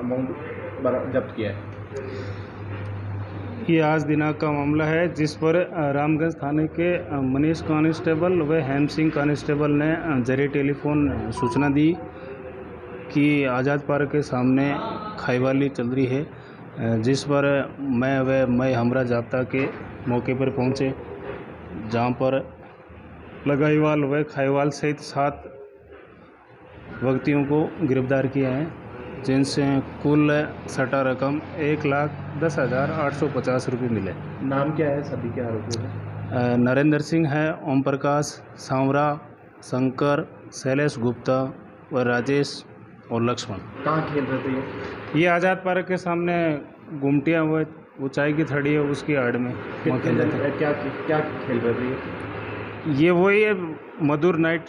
Amount जब्त किया है? ये आज दिनांक का मामला है, जिस पर रामगंज थाने के मनीष कांस्टेबल व हेम सिंह कांस्टेबल ने ज़रिए टेलीफोन सूचना दी कि आज़ाद पार्क के सामने खाईवाली चल रही है जिस पर मैं व मैं हमरा जाप्ता के मौके पर पहुँचे, जहाँ पर लगाईवाल व खाईवाल सहित सात व्यक्तियों को गिरफ़्तार किया है। जिनसे कुल सटा रकम एक लाख दस हज़ार आठ सौ पचास रुपये मिले। नाम क्या है? सभी के आरोपियों में नरेंद्र सिंह है ओम प्रकाश सांवरा शंकर शैलेश गुप्ता व राजेश और लक्ष्मण। कहाँ खेल रहे थे ये? ये आज़ाद पार्क के सामने गुमटियाँ हुए ऊंचाई की थड़ी है उसकी आड़ में खेल रहे जन- क्या क्या खेल रहे थे थे ये वही है मधुर नाइट।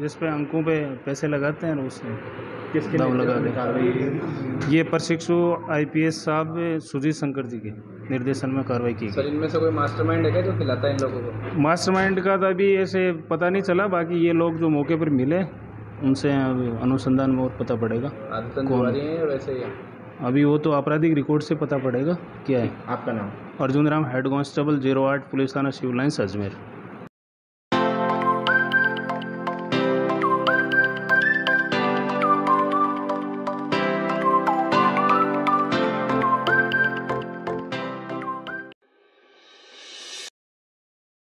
जिस पे अंकों पे पैसे लगाते हैं उससे किसके दाव लगा। कार्रवाई? ये प्रशिक्षु आईपीएस साहब सुजीत शंकर जी के निर्देशन में कार्रवाई की सर इनमें से कोई मास्टरमाइंड है क्या जो खिलाता है इन लोगों को मास्टरमाइंड का तो अभी ऐसे पता नहीं चला बाकी ये लोग जो मौके पर मिले उनसे अभी अनुसंधान में और पता पड़ेगा कौन? हैं वैसे ही अभी वो तो आपराधिक रिकॉर्ड से पता पड़ेगा क्या है आपका नाम Arjun Ram head constable zero आठ पुलिस थाना शिव लाइन्स अजमेर